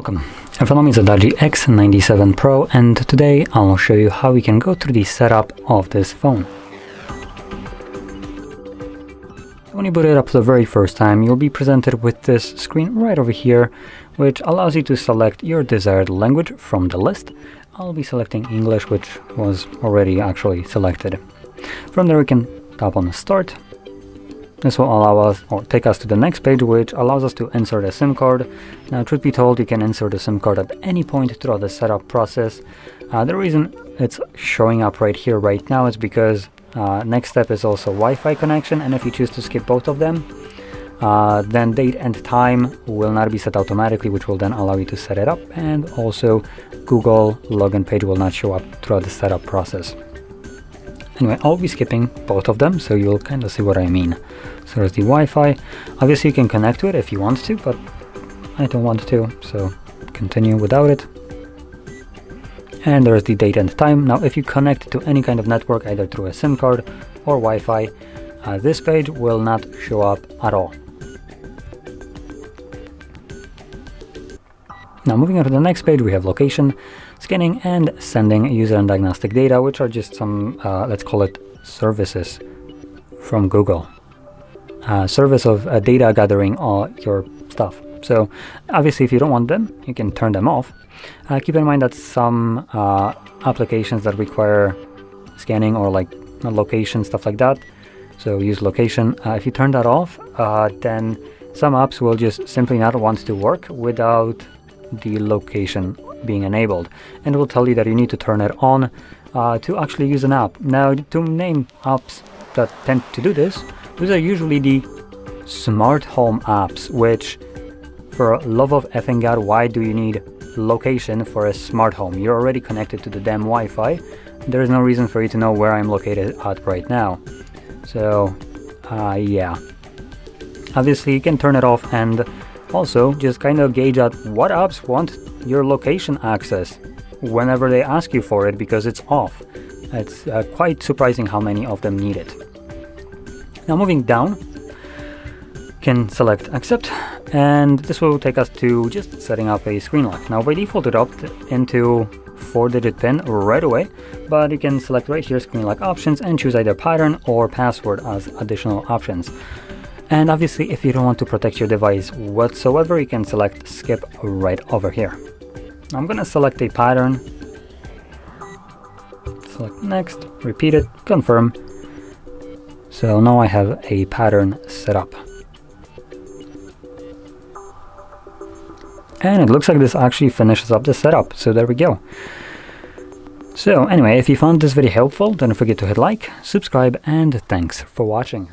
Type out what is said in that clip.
Welcome, and is a Doogee X97 Pro and today I'll show you how we can go through the setup of this phone. When you boot it up for the very first time, you'll be presented with this screen right over here, which allows you to select your desired language from the list. I'll be selecting English, which was already actually selected. From there we can tap on Start, this will allow us or take us to the next page which allows us to insert a SIM card. Now truth be told you can insert a SIM card at any point throughout the setup process. Uh, the reason it's showing up right here right now is because uh, next step is also Wi-Fi connection and if you choose to skip both of them uh, then date and time will not be set automatically which will then allow you to set it up and also Google login page will not show up throughout the setup process. Anyway, I'll be skipping both of them, so you'll kind of see what I mean. So there's the Wi-Fi. Obviously you can connect to it if you want to, but I don't want to, so continue without it. And there's the date and time. Now, if you connect to any kind of network, either through a SIM card or Wi-Fi, uh, this page will not show up at all. Now moving on to the next page, we have location, scanning and sending user and diagnostic data, which are just some, uh, let's call it services from Google. Uh, service of uh, data gathering all your stuff. So obviously if you don't want them, you can turn them off. Uh, keep in mind that some uh, applications that require scanning or like location, stuff like that, so use location. Uh, if you turn that off, then some apps will just simply not want to work without the location being enabled and it will tell you that you need to turn it on uh, to actually use an app. Now to name apps that tend to do this, those are usually the smart home apps which for love of effing god why do you need location for a smart home? You're already connected to the damn Wi-Fi. There is no reason for you to know where I'm located at right now. So uh, yeah. Obviously you can turn it off and also, just kind of gauge out what apps want your location access whenever they ask you for it because it's off. It's uh, quite surprising how many of them need it. Now moving down, can select accept and this will take us to just setting up a screen lock. Now by default it opted into 4 digit pin right away, but you can select right here screen lock options and choose either pattern or password as additional options. And obviously, if you don't want to protect your device whatsoever, you can select skip right over here. I'm gonna select a pattern, select next, repeat it, confirm. So now I have a pattern set up. And it looks like this actually finishes up the setup, so there we go. So anyway, if you found this video helpful, don't forget to hit like, subscribe, and thanks for watching.